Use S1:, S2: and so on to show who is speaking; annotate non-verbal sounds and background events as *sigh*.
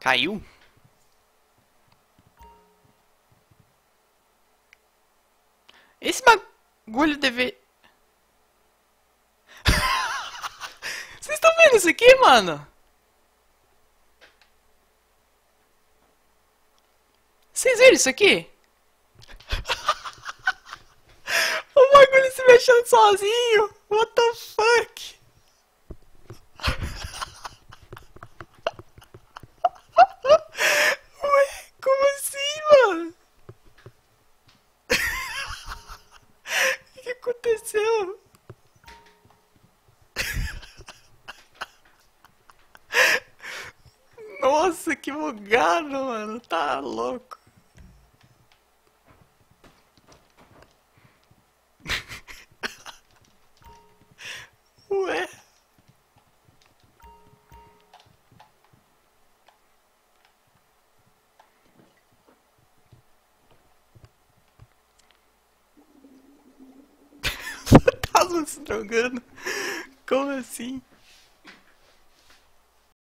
S1: Caiu? Esse bagulho deve... *laughs* Vocês estão vendo isso aqui, mano? Vocês viram isso aqui? *laughs* o bagulho se mexendo sozinho. What the fuck? Ué, como assim, mano? O que aconteceu? Nossa, que bugado, mano. Tá louco. *laughs* Ué. *laughs* Fantasma se drogando? Como assim?